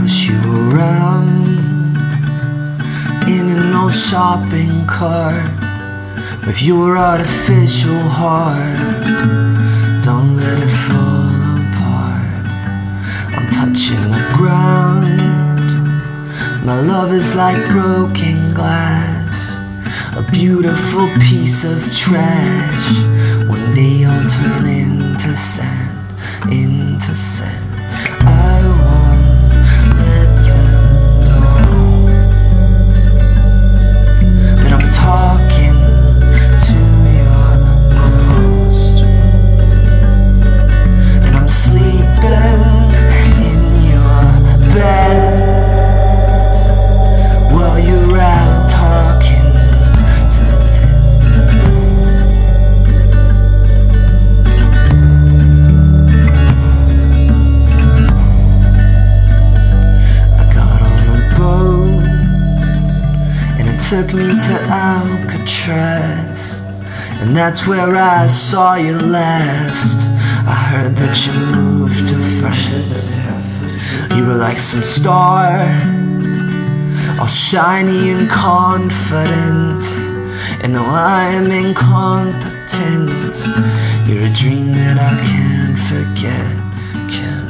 push you around in an old shopping cart with your artificial heart. Don't let it fall apart. I'm touching the ground. My love is like broken glass, a beautiful piece of trash. One day I'll turn into took me to Alcatraz, and that's where I saw you last. I heard that you moved to France. You were like some star all shiny and confident. And though I am incompetent, you're a dream that I can't forget, can't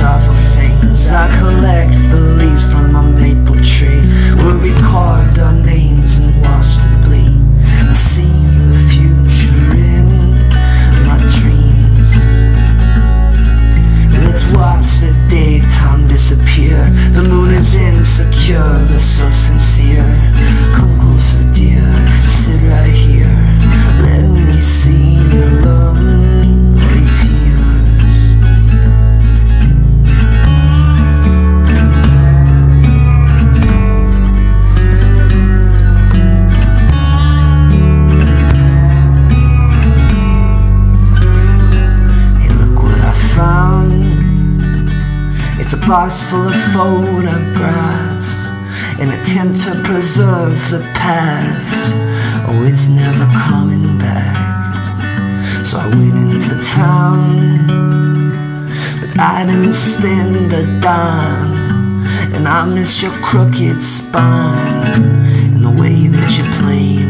such awful things. I collect the leaves from my maple tree where we carved our names and watched it bleed. I see the future in my dreams. Let's watch the daytime disappear. The moon is insecure but so sincere. Box full of photographs, an attempt to preserve the past. Oh, it's never coming back. So I went into town, but I didn't spend a dime. And I miss your crooked spine and the way that you play.